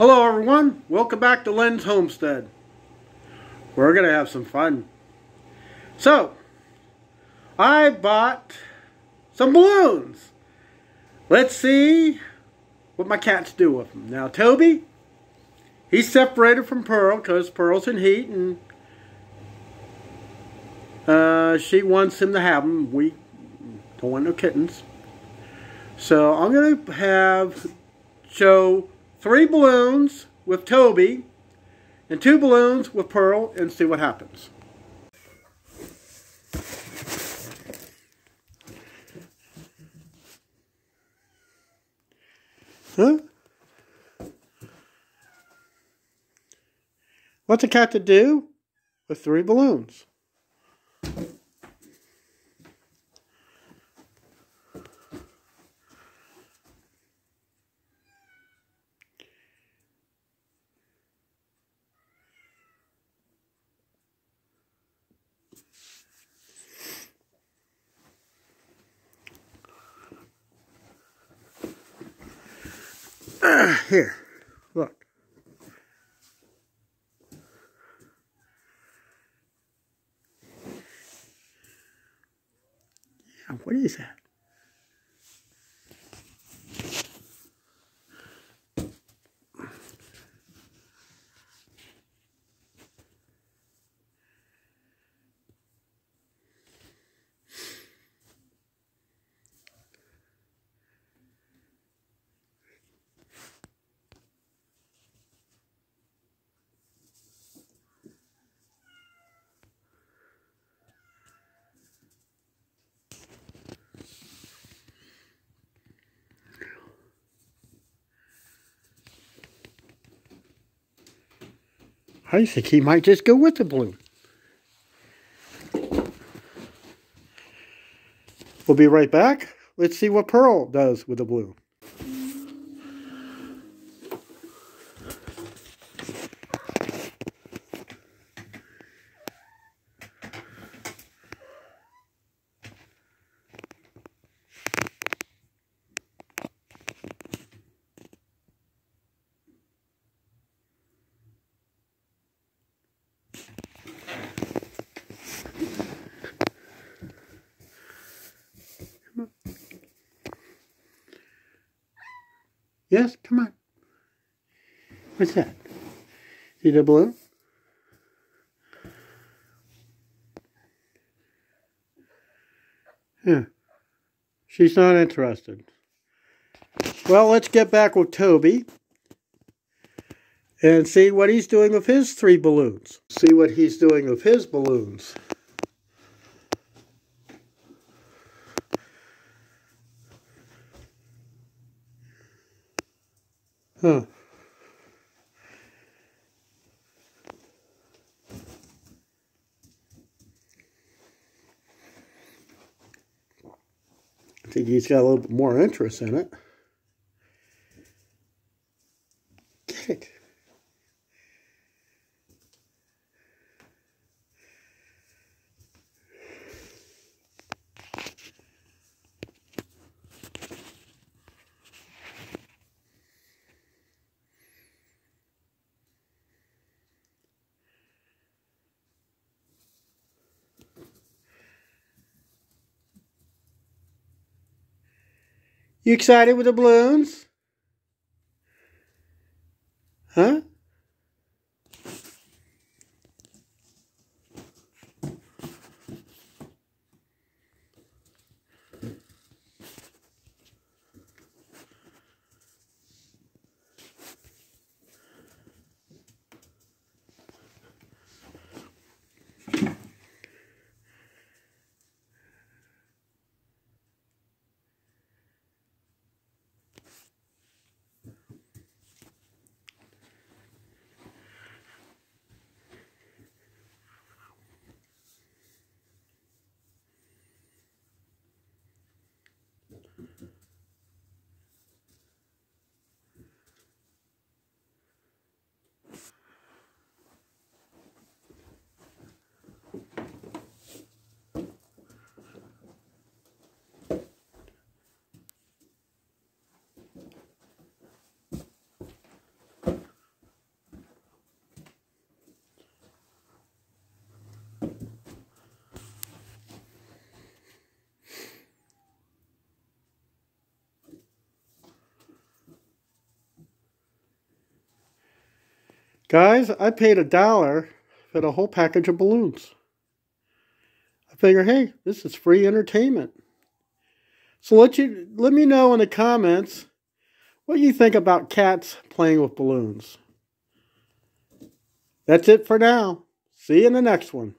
Hello everyone, welcome back to Lynn's Homestead. We're going to have some fun. So, I bought some balloons. Let's see what my cats do with them. Now Toby, he's separated from Pearl because Pearl's in heat and uh, she wants him to have them. We don't want no kittens. So I'm going to have show three balloons with Toby and two balloons with Pearl and see what happens. Huh? What's a cat to do with three balloons? Here, look. Yeah, what is that? I think he might just go with the balloon. We'll be right back. Let's see what Pearl does with the balloon. Yes, come on. What's that? See the balloon? Yeah. She's not interested. Well, let's get back with Toby and see what he's doing with his three balloons. See what he's doing with his balloons. Huh. I think he's got a little bit more interest in it. Get it. You excited with the balloons? Huh? Guys, I paid a dollar for the whole package of balloons. I figure, hey, this is free entertainment. So let you let me know in the comments what you think about cats playing with balloons. That's it for now. See you in the next one.